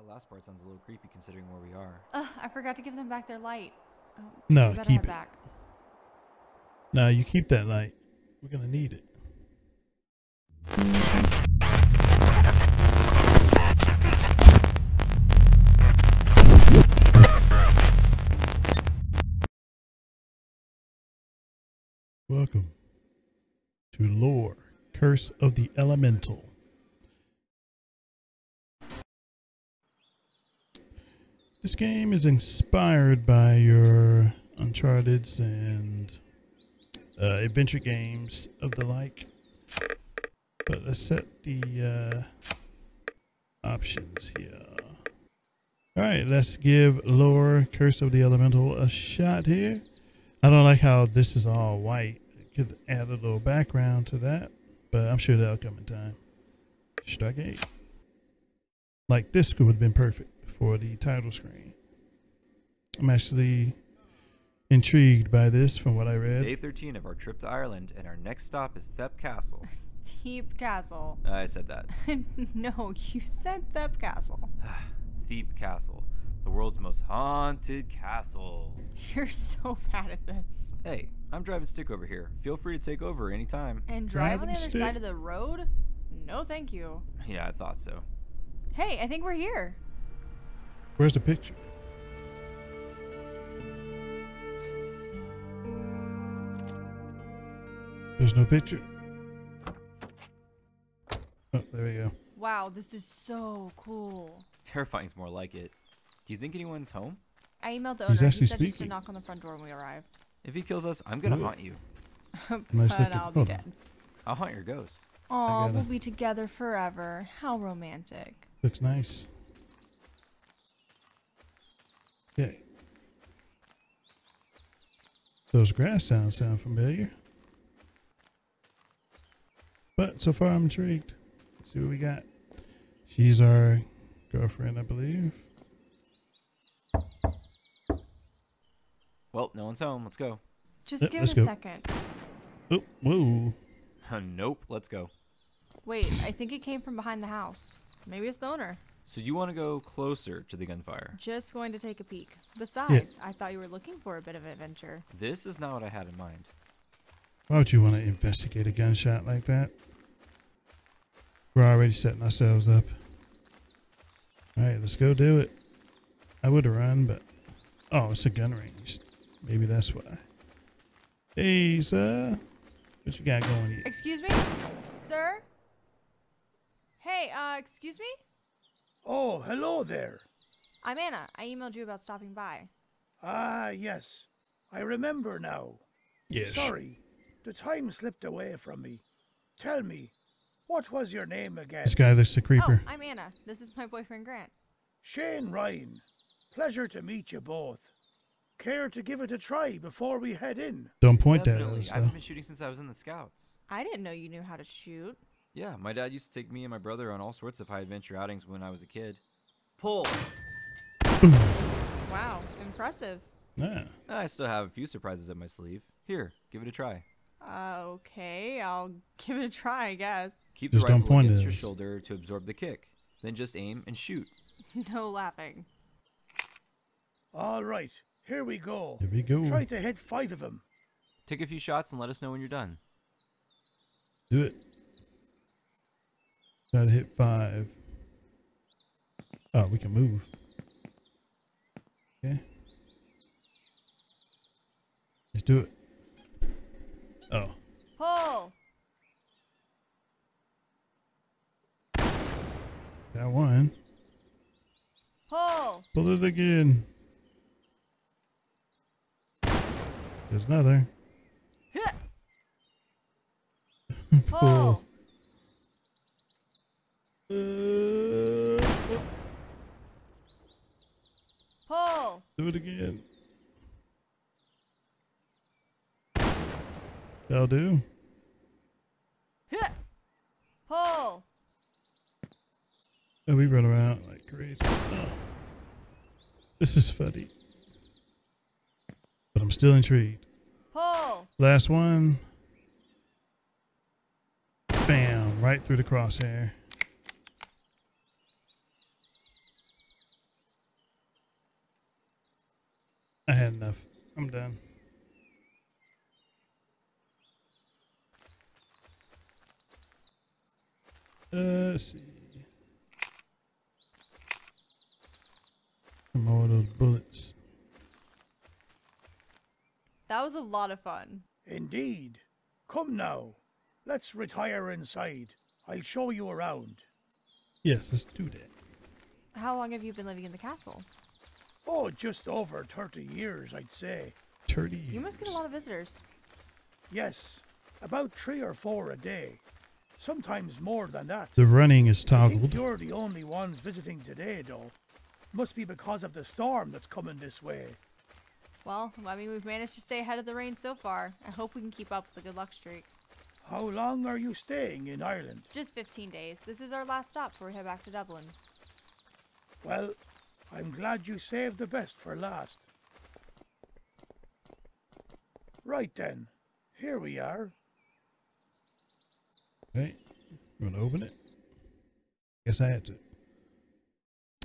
That last part sounds a little creepy considering where we are. Ugh, I forgot to give them back their light. Oh, No, keep it. back. No, you keep that light. We're gonna need it. Welcome to Lore Curse of the Elemental. This game is inspired by your Uncharted's and uh, adventure games of the like. But let's set the uh, options here. All right, let's give Lore Curse of the Elemental a shot here. I don't like how this is all white. Could add a little background to that, but I'm sure that'll come in time. Strike eight. Like this could have been perfect for the title screen. I'm actually intrigued by this from what I It's read. day 13 of our trip to Ireland, and our next stop is Thep Castle. Theep Castle. Uh, I said that. no, you said Thep Castle. Thebe Castle, the world's most haunted castle. You're so bad at this. Hey, I'm driving stick over here. Feel free to take over anytime. And drive on Driving the other stick. side of the road? No, thank you. Yeah, I thought so. Hey, I think we're here. Where's the picture? There's no picture. Oh, there we go. Wow, this is so cool. Terrifying's more like it. Do you think anyone's home? I emailed the He's owner. actually he said just to knock on the front door when we arrived. If he kills us, I'm gonna Ooh. haunt you. Nice but looking- I'll be dead. I'll haunt your ghost. Aw, we'll be together forever. How romantic. Looks nice. Okay. Those grass sounds sound familiar. But so far I'm intrigued. Let's see what we got. She's our girlfriend, I believe. Well, no one's home. Let's go. Just Yep, give let's it a go. second. Oh, whoa. nope. Let's go. Wait, I think it came from behind the house. Maybe it's the owner. So you want to go closer to the gunfire? Just going to take a peek. Besides, I thought you were looking for a bit of adventure. This is not what I had in mind. Why would you want to investigate a gunshot like that? We're already setting ourselves up. Alright, let's go do it. I would have run, but. Oh, it's a gun range. Maybe that's why. Hey, sir. What you got going here? Excuse me? Sir? Hey, uh, excuse me? Oh, hello there. I'm Anna. I emailed you about stopping by. Ah, yes. I remember now. Yes. Sorry, the time slipped away from me. Tell me, what was your name again? This guy looks a creeper. Oh, I'm Anna. This is my boyfriend Grant. Shane Ryan. Pleasure to meet you both. Care to give it a try before we head in? Don't point that at Definitely. us, I've though. been shooting since I was in the scouts. I didn't know you knew how to shoot. Yeah, my dad used to take me and my brother on all sorts of high adventure outings when I was a kid. Pull! Wow, impressive. Ah, I still have a few surprises up my sleeve. Here, give it a try. Uh, okay, I'll give it a try, I guess. Keep Just the don't rifle point against at your shoulder to absorb the kick. Then just aim and shoot. no laughing. All right, here we go. here we go. Try to hit five of them. Take a few shots and let us know when you're done. Do it. Try to hit five. Oh, we can move. Okay. Let's do it. Oh. Pull! Got one. Pull! Pull it again. There's another. Pull. Pull! That'll do. Pull. And we run around like crazy. Oh. This is funny. But I'm still intrigued. Pull. Last one. Bam. Right through the crosshair. I had enough. I'm done. Uh, let's see. Some more of those bullets. That was a lot of fun. Indeed. Come now. Let's retire inside. I'll show you around. Yes, let's do that. How long have you been living in the castle? Oh, just over 30 years, I'd say. 30 You must get a lot of visitors. Yes, about three or four a day. Sometimes more than that. The running is I think toggled. you're the only ones visiting today, though. Must be because of the storm that's coming this way. Well, I mean, we've managed to stay ahead of the rain so far. I hope we can keep up with the good luck streak. How long are you staying in Ireland? Just 15 days. This is our last stop before we head back to Dublin. Well, I'm glad you saved the best for last. Right then, here we are. Right. You want to open it? Guess I had to.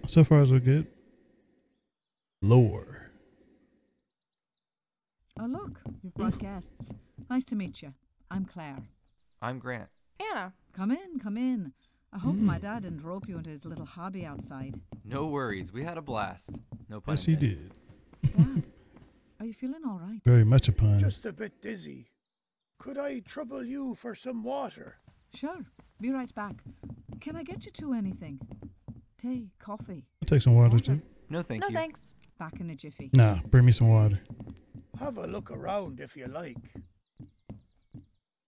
So far, so good. Lore. Oh, look, you've brought guests. Nice to meet you. I'm Claire. I'm Grant. Anna, Come in, come in. I hope my hmm. dad didn't rope you into his little hobby outside. No worries. We had a blast. No pun Yes, he did. Dad, are you feeling all right? Very much a pun. Just a bit dizzy. Could I trouble you for some water? Sure, be right back. Can I get you two anything? Tea, coffee? I'll take some water Water. too. No, thank no you. thanks. Back in a jiffy. Nah, bring me some water. Have a look around if you like.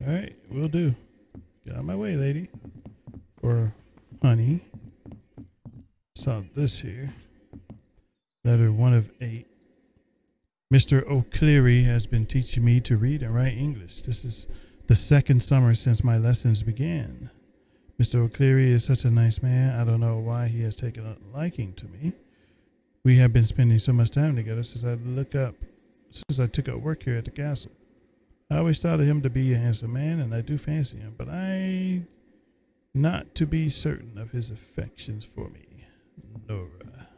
All right, we'll do. Get out of my way, lady. Or honey. Saw this here. Letter one of eight. Mr. O'Cleary has been teaching me to read and write English. This is the second summer since my lessons began. Mr. O'Cleary is such a nice man. I don't know why he has taken a liking to me. We have been spending so much time together since I look up since I took up work here at the castle. I always thought of him to be a handsome man, and I do fancy him, but I not to be certain of his affections for me. Nora.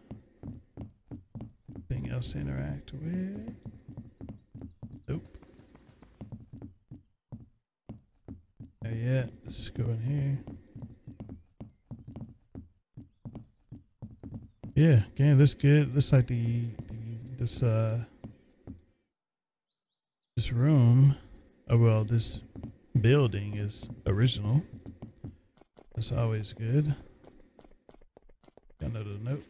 Anything else to interact with? Nope. Not yet. Let's go in here. Yeah, game looks good. Looks like the, the this uh this room, oh well, this building is original. That's always good. Got another note.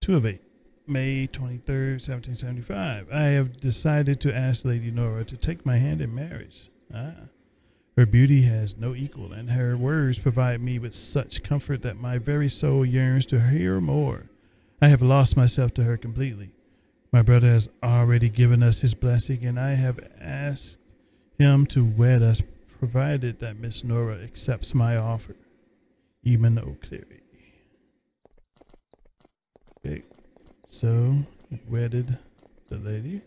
Two of eight, May 23rd, 1775. I have decided to ask Lady Nora to take my hand in marriage. Ah. Her beauty has no equal, and her words provide me with such comfort that my very soul yearns to hear more. I have lost myself to her completely. My brother has already given us his blessing, and I have asked him to wed us, provided that Miss Nora accepts my offer. Eamon O'Cleary. Okay, so wedded the lady,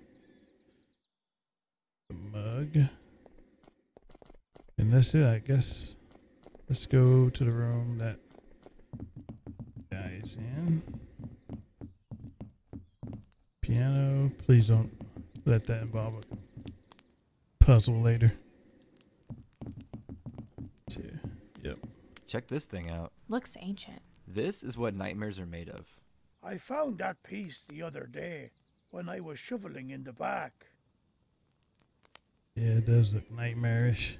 the mug, and that's it. I guess. Let's go to the room that guy is in piano. Please don't let that involve a puzzle later. Two. Yep. Check this thing out. Looks ancient. This is what nightmares are made of. I found that piece the other day when I was shoveling in the back. Yeah, it does look nightmarish.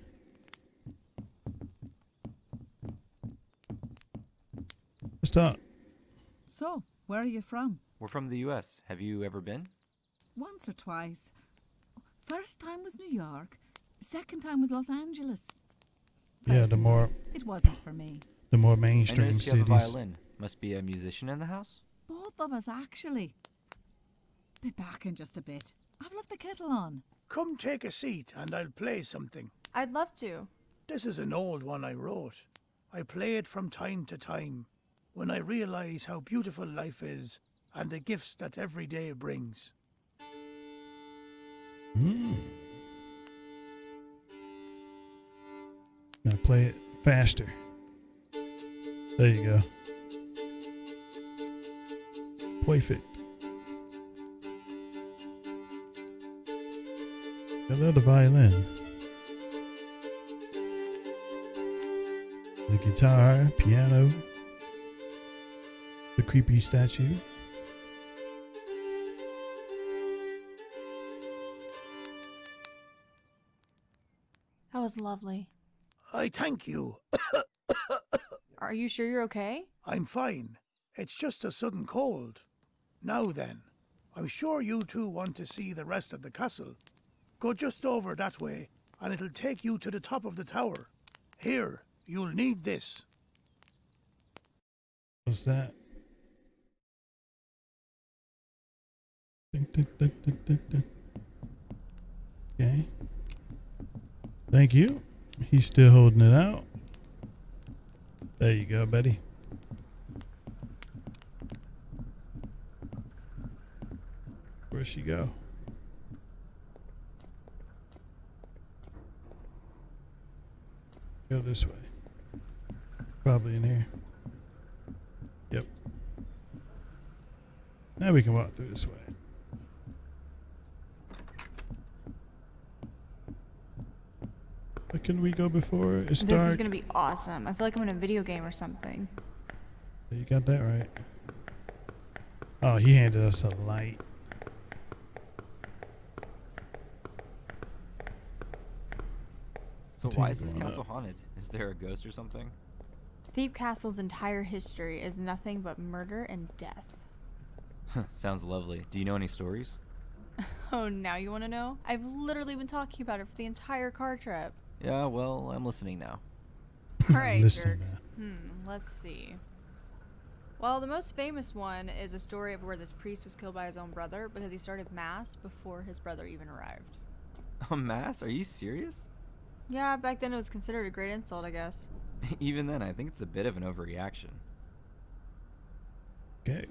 Let's. So, where are you from? We're from the U.S. Have you ever been? Once or twice. First time was New York. Second time was Los Angeles. Yeah, the more It wasn't for me. the more mainstream noticed you have a cities. violin. Must be a musician in the house. Both of us, actually. Be back in just a bit. I've left the kettle on. Come take a seat and I'll play something. I'd love to. This is an old one I wrote. I play it from time to time when I realize how beautiful life is and the gifts that every day brings. Mm. Now play it faster. There you go. I love the violin. The guitar, piano, the creepy statue. That was lovely. I thank you. Are you sure you're okay? I'm fine. It's just a sudden cold. Now then, I'm sure you two want to see the rest of the castle. Go just over that way, and it'll take you to the top of the tower. Here, you'll need this. What's that? Okay. Thank you. He's still holding it out. There you go, buddy. Where'd she go? Go this way. Probably in here. Yep. Now we can walk through this way. But can we go before it's this dark? is gonna be awesome. I feel like I'm in a video game or something. You got that right. Oh, he handed us a light. So why is this castle up. haunted? Is there a ghost or something? Thief Castle's entire history is nothing but murder and death. Sounds lovely. Do you know any stories? Oh, now you want to know? I've literally been talking about it for the entire car trip. Yeah, well, I'm listening now. All right, Listen jerk. now. Hmm, let's see. Well, the most famous one is a story of where this priest was killed by his own brother because he started mass before his brother even arrived. A mass? Are you serious? Yeah, back then it was considered a great insult, I guess. Even then, I think it's a bit of an overreaction. Okay.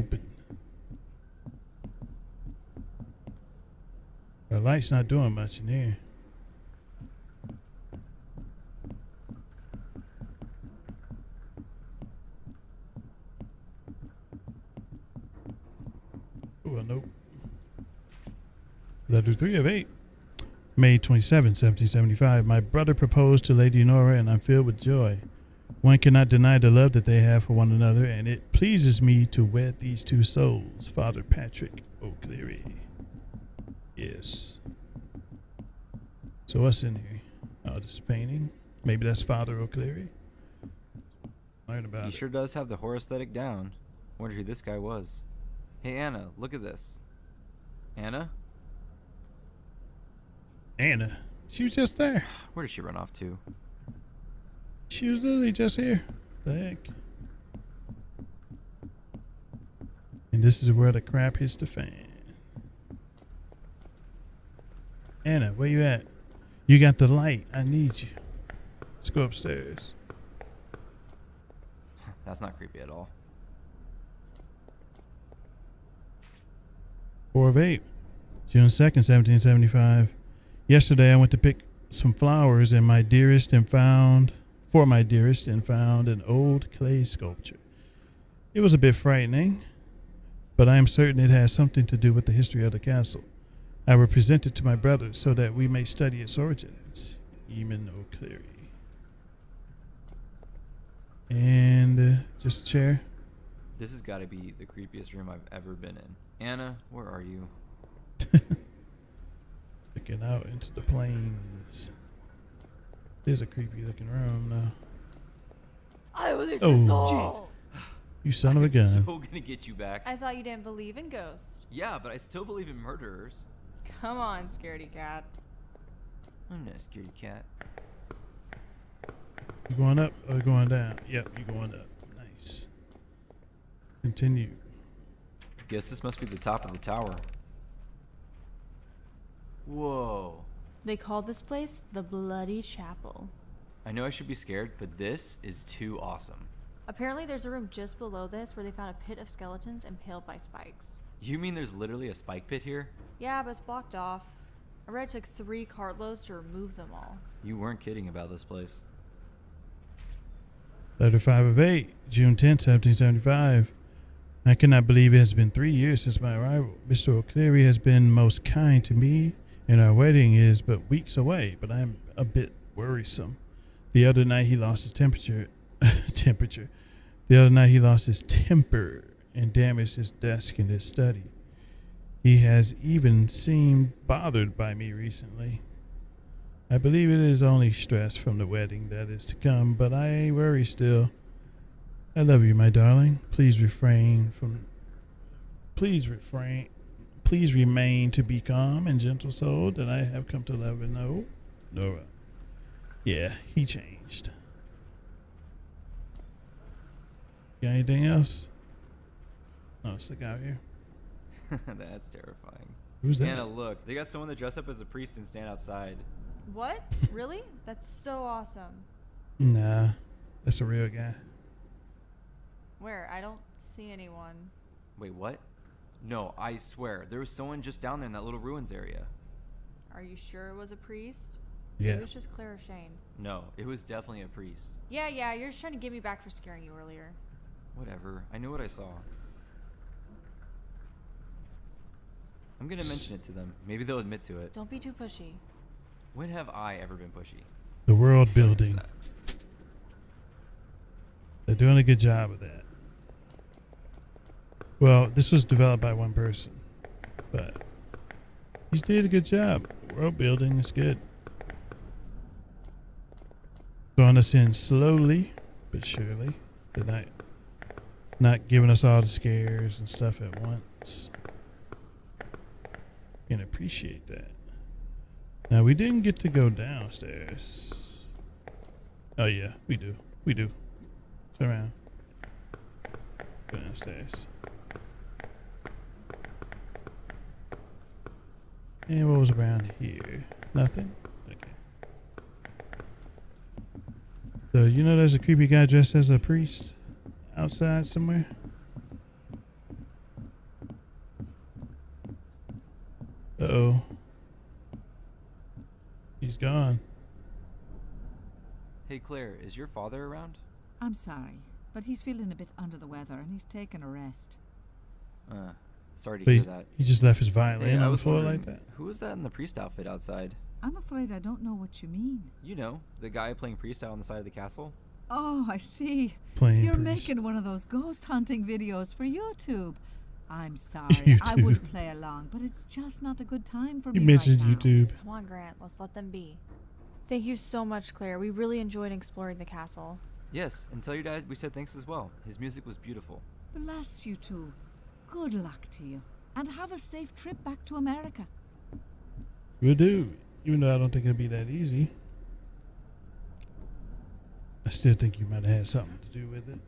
Open. Our light's not doing much in here. Oh, well, nope. Letter 3 of 8. May 27, 1775. My brother proposed to Lady Nora, and I'm filled with joy. One cannot deny the love that they have for one another, and it pleases me to wed these two souls. Father Patrick O'Cleary. Yes. So what's in here? Oh, this painting. Maybe that's Father O'Cleary. Learn about He it. sure does have the horror aesthetic down. Wonder who this guy was. Hey, Anna, look at this. Anna? Anna. She was just there. Where did she run off to? She was literally just here. The heck? And this is where the crap hits the fan. Anna, where you at? You got the light. I need you. Let's go upstairs. That's not creepy at all. Four of eight. June 2nd, 1775. Yesterday I went to pick some flowers and my dearest and found for my dearest and found an old clay sculpture. It was a bit frightening, but I am certain it has something to do with the history of the castle. I will present it to my brothers so that we may study its origins. Eamon O'Cleary. And uh, just a chair. This has got to be the creepiest room I've ever been in. Anna, where are you? Looking out into the plains. There's a creepy looking room now. I will Oh. your soul. You son of a I'm gun. so gonna get you back. I thought you didn't believe in ghosts. yeah, but I still believe in murderers. Come on, scaredy cat. Oh, I'm not a scaredy cat. You going up or going down? Yep, you going up. Nice. Continue. Guess this must be the top of the tower. Whoa. They call this place the Bloody Chapel. I know I should be scared, but this is too awesome. Apparently, there's a room just below this where they found a pit of skeletons impaled by spikes. You mean there's literally a spike pit here? Yeah, but it's blocked off. I read it took three cartloads to remove them all. You weren't kidding about this place. Letter 5 of 8, June 10, 1775. I cannot believe it has been three years since my arrival. Mr. O'Cleary has been most kind to me, and our wedding is but weeks away, but I am a bit worrisome. The other night he lost his temperature. temperature. The other night he lost his temper and damaged his desk in his study. He has even seemed bothered by me recently. I believe it is only stress from the wedding that is to come, but I worry still. I love you, my darling. Please refrain from. Please refrain. Please remain to be calm and gentle soul that I have come to love and know. Nora. Yeah, he changed. Got anything else? Oh, stick out here. That's terrifying. Who's that? Anna, look. They got someone to dress up as a priest and stand outside. What? really? That's so awesome. Nah, that's a real guy. Where? I don't see anyone. Wait, what? No, I swear. There was someone just down there in that little ruins area. Are you sure it was a priest? Yeah. It was just Claire or Shane. No, it was definitely a priest. Yeah, yeah, you're just trying to get me back for scaring you earlier. Whatever. I know what I saw. I'm gonna mention it to them. Maybe they'll admit to it. Don't be too pushy. When have I ever been pushy? The world building. They're doing a good job of that. Well, this was developed by one person, but he did a good job. World building is good. Drawing us in slowly but surely. They're not, giving us all the scares and stuff at once. Can appreciate that. Now we didn't get to go downstairs. Oh yeah, we do. We do. Turn around. Go downstairs. And what was around here? Nothing? Okay. So you know there's a creepy guy dressed as a priest outside somewhere? Uh oh. He's gone. Hey Claire, is your father around? I'm sorry, but he's feeling a bit under the weather and he's taken a rest. Uh, sorry to But hear he, that. he just left his violin Hey, I on the was floor like that. Who was that in the priest outfit outside? I'm afraid I don't know what you mean. You know, the guy playing priest out on the side of the castle. Oh, I see. Playing You're priest. making one of those ghost hunting videos for YouTube. I'm sorry. I would play along, but it's just not a good time for You me mentioned right now. YouTube. Come on, Grant. Let's let them be. Thank you so much, Claire. We really enjoyed exploring the castle. Yes, and tell your dad we said thanks as well. His music was beautiful. Bless you two. Good luck to you. And have a safe trip back to America. Will do. Even though I don't think it'll be that easy. I still think you might have had something to do with it.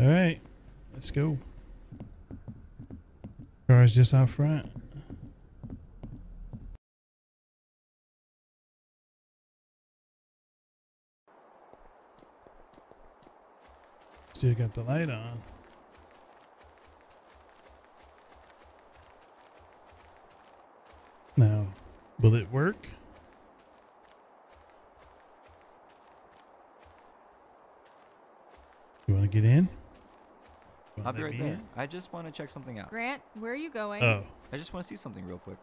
Alright. Let's go. Car's just out front. Still got the light on. Now, will it work? You want to get in? I'll be right there. in? I just want to check something out. Grant, where are you going? Oh, I just want to see something real quick.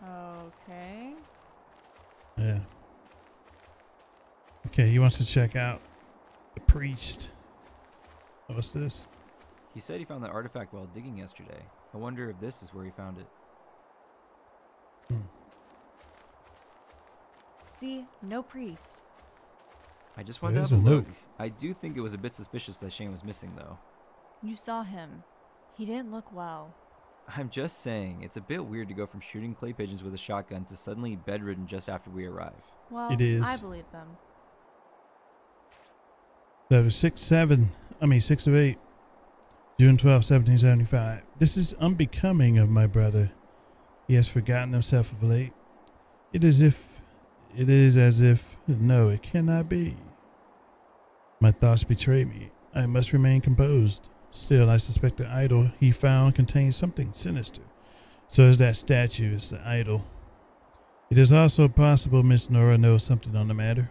Okay. yeah. Okay, he wants to check out the priest. What's this? He said he found that artifact while digging yesterday. I wonder if this is where he found it. Hmm. See, no priest. I just wanted There's to have a a note. look. I do think it was a bit suspicious that Shane was missing, though. You saw him. He didn't look well. I'm just saying, it's a bit weird to go from shooting clay pigeons with a shotgun to suddenly bedridden just after we arrive. Well, It is. I believe them. That was 6 7. I mean, 6 of 8. June 12, 1775. This is unbecoming of my brother. He has forgotten himself of late. It is if. It is as if. No, it cannot be. My thoughts betray me. I must remain composed. Still, I suspect the idol he found contains something sinister. So is that statue is the idol. It is also possible Miss Nora knows something on the matter.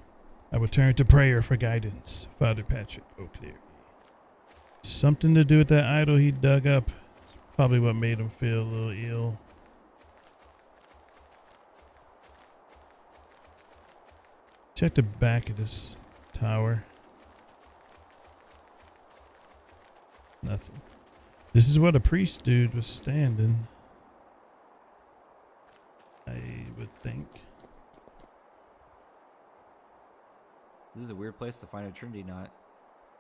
I will turn to prayer for guidance, Father Patrick O'Cleary. Something to do with that idol he dug up. Probably what made him feel a little ill. Check the back of this tower. Nothing. This is what a priest dude was standing. I would think. This is a weird place to find a Trinity knot.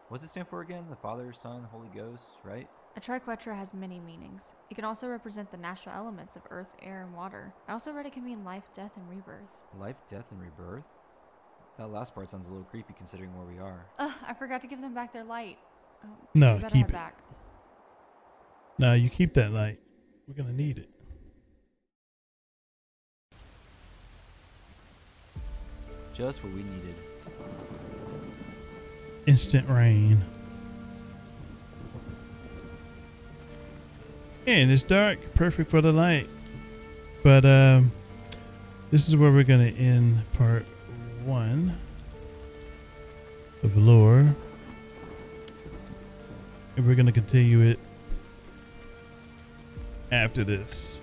What's it stand for again? The Father, Son, Holy Ghost, right? A triquetra has many meanings. It can also represent the natural elements of earth, air, and water. I also read it can mean life, death, and rebirth. Life, death, and rebirth? That last part sounds a little creepy considering where we are. Ugh, I forgot to give them back their light. Oh, No, keep it. back. Nah, you keep that light. We're gonna need it. Just what we needed. Instant rain. And it's dark, perfect for the light. But um this is where we're gonna end part one of lore. And we're gonna continue it after this.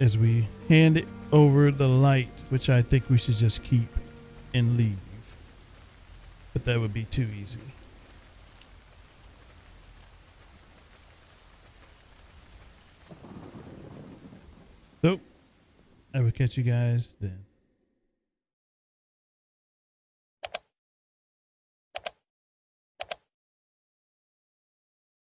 As we hand it over the light, which I think we should just keep and leave. But that would be too easy. So, I will catch you guys then.